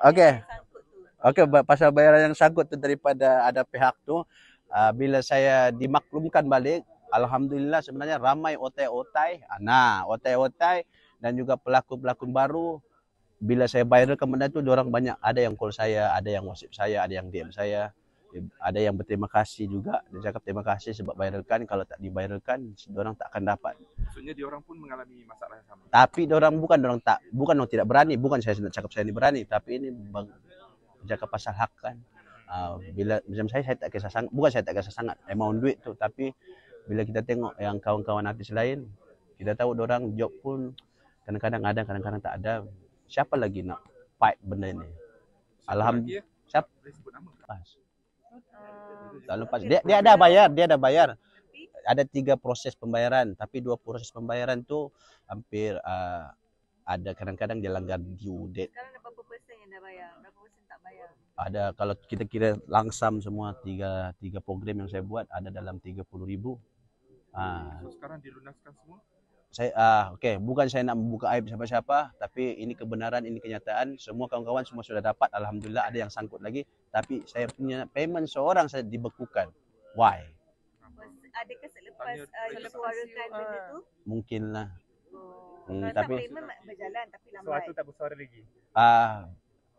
Okey. Okey, pasal bayaran yang sangkut tu daripada ada pihak tu, uh, bila saya dimaklumkan balik, alhamdulillah sebenarnya ramai otai-otai. Ah, nah, otai-otai dan juga pelakon-pelakon baru bila saya bayar ke benda tu orang banyak ada yang call saya, ada yang WhatsApp saya, ada yang DM saya. Ada yang berterima kasih juga. Dia cakap terima kasih sebab bayarkan. Kalau tak dibayarkan, orang tak akan dapat. Maksudnya dia orang pun mengalami masalah yang sama. Tapi dia orang bukan orang tak bukan orang tidak berani, bukan saya nak cakap saya ini berani, tapi ini bang, jaga pasal hak kan. Uh, bila macam saya saya tak kisah sangat, bukan saya tak kisah sangat amount duit tu, tapi bila kita tengok yang kawan-kawan artis lain, kita tahu orang job pun kadang-kadang ada, kadang-kadang tak ada siapa lagi nak fight benda ni? Alhamdulillah. Siapa? Pas. Tak lepas. Dia, dia ada bayar, dia ada bayar. Ada tiga proses pembayaran, tapi dua proses pembayaran tu hampir uh, ada kadang-kadang dia langgar due date. Sekarang ada berapa persen yang dah bayar? Berapa persen tak bayar? Ada kalau kita kira langsam semua tiga tiga program yang saya buat ada dalam 30 ribu. Ah. So, sekarang dilunaskan semua? Saya ah okey bukan saya nak membuka aib siapa-siapa tapi ini kebenaran ini kenyataan. Semua kawan-kawan semua sudah dapat. Alhamdulillah ada yang sangkut lagi. Tapi saya punya payment seorang saya dibekukan. Why? Adakah selepas uh, disuarakan benda tu? Mungkinlah. Oh. hmm, tapi payment berjalan tapi lambat. Suatu tak bersuara lagi? Ah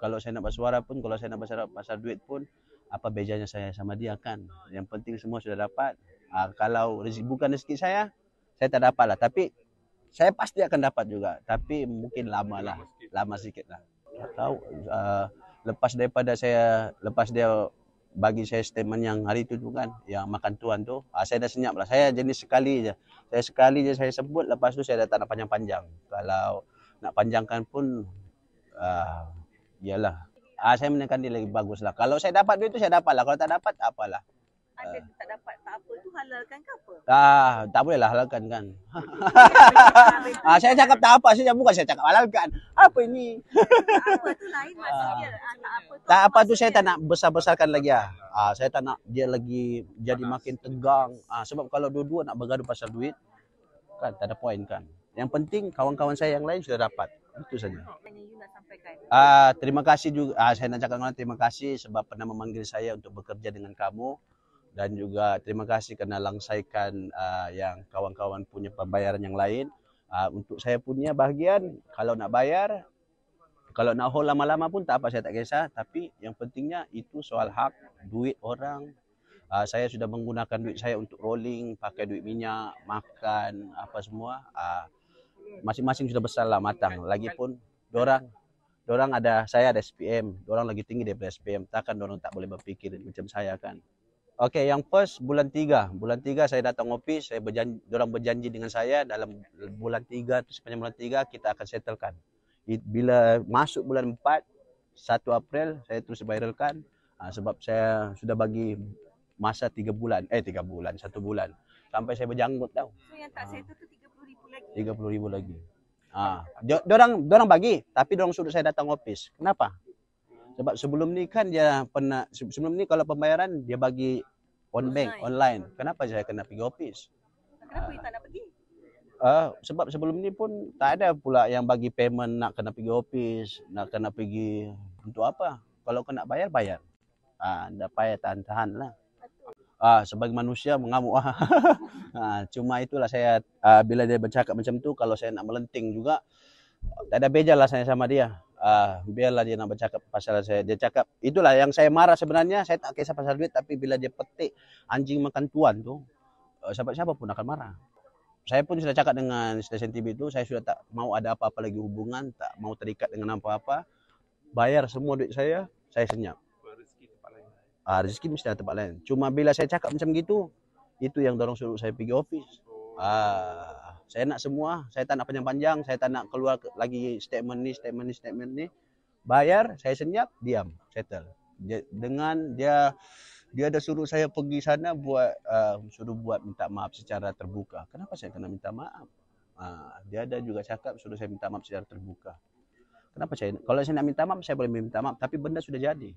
kalau saya nak bersuara pun kalau saya nak bersuara pasal duit pun apa bejanya saya sama dia kan? Yang penting semua sudah dapat. Ah, kalau rezeki bukan rezeki saya saya tak dapat lah. Tapi saya pasti akan dapat juga. Tapi mungkin lama lah. Lama sikit lah. Tak tahu. Uh, lepas daripada saya, lepas dia bagi saya statement yang hari itu tu kan, yang makan tuan tu, uh, saya dah senyap lah. Saya jenis sekali je. Saya sekali je saya sebut, lepas tu saya dah tak nak panjang-panjang. Kalau nak panjangkan pun, uh, iyalah. Ah, saya menekan dia lagi bagus lah. Kalau saya dapat duit tu, saya dapat lah. Kalau tak dapat, apalah ada uh. tak dapat tak apa tu halalkan ke apa? Ah, tak boleh lah halalkan kan. ah, saya cakap tak apa, saya bukan saya cakap halalkan. Apa ini? apa tu lain maksudnya. Ah, tak apa tu. Tak apa tu saya tak nak besar-besarkan lagi ah. Ah, saya tak nak dia lagi jadi makin tegang. Ah, sebab kalau dua-dua nak bergaduh pasal duit kan tak ada point kan. Yang penting kawan-kawan saya yang lain sudah dapat. Itu saja. Ah, terima kasih juga. Ah, saya nak cakap dengan terima kasih sebab pernah memanggil saya untuk bekerja dengan kamu dan juga terima kasih kerana langsaikan uh, yang kawan-kawan punya pembayaran yang lain. Uh, untuk saya punya bahagian, kalau nak bayar, kalau nak hold lama-lama pun tak apa, saya tak kisah. Tapi yang pentingnya itu soal hak, duit orang. Uh, saya sudah menggunakan duit saya untuk rolling, pakai duit minyak, makan, apa semua. Uh, masing-masing sudah besar lah, matang. Lagipun, orang orang ada saya ada SPM, orang lagi tinggi daripada SPM. Takkan orang tak boleh berfikir macam saya kan. Okey, yang first bulan tiga. Bulan tiga saya datang office, saya berjanji, orang berjanji dengan saya dalam bulan tiga tu sepanjang bulan tiga kita akan settlekan. Bila masuk bulan empat, satu April saya terus bayarkan uh, sebab saya sudah bagi masa tiga bulan, eh tiga bulan, satu bulan. Sampai saya berjanggut tau. So yang tak settle tu tiga puluh ribu lagi? Tiga puluh ribu lagi. Ah, uh, dorang, dorang bagi, tapi dorang suruh saya datang office. Kenapa? Sebab sebelum ni kan dia pernah sebelum ni kalau pembayaran dia bagi on bank online. Kenapa saya kena pergi office? Kenapa uh, tak nak pergi? Uh, sebab sebelum ni pun tak ada pula yang bagi payment nak kena pergi office, nak kena pergi untuk apa? Kalau kena bayar bayar. Ah, uh, dah payah tahan-tahan lah. Ah, uh, sebagai manusia mengamuk ah. uh, cuma itulah saya uh, bila dia bercakap macam tu kalau saya nak melenting juga tak ada beja lah saya sama dia uh, biarlah dia nak bercakap pasal saya. Dia cakap, itulah yang saya marah sebenarnya. Saya tak kisah pasal duit, tapi bila dia petik anjing makan tuan tu, uh, siapa-siapa pun akan marah. Saya pun sudah cakap dengan stesen TV itu, saya sudah tak mau ada apa-apa lagi hubungan, tak mau terikat dengan apa-apa. Bayar semua duit saya, saya senyap. Ah, rezeki mesti ada tempat lain. Cuma bila saya cakap macam gitu, itu yang dorong suruh saya pergi office. Ah, saya nak semua, saya tak nak panjang-panjang, saya tak nak keluar lagi statement ni, statement ni, statement ni. Bayar, saya senyap, diam, settle. Dia, dengan dia dia ada suruh saya pergi sana buat uh, suruh buat minta maaf secara terbuka. Kenapa saya kena minta maaf? Uh, dia ada juga cakap suruh saya minta maaf secara terbuka. Kenapa saya kalau saya nak minta maaf saya boleh minta maaf tapi benda sudah jadi.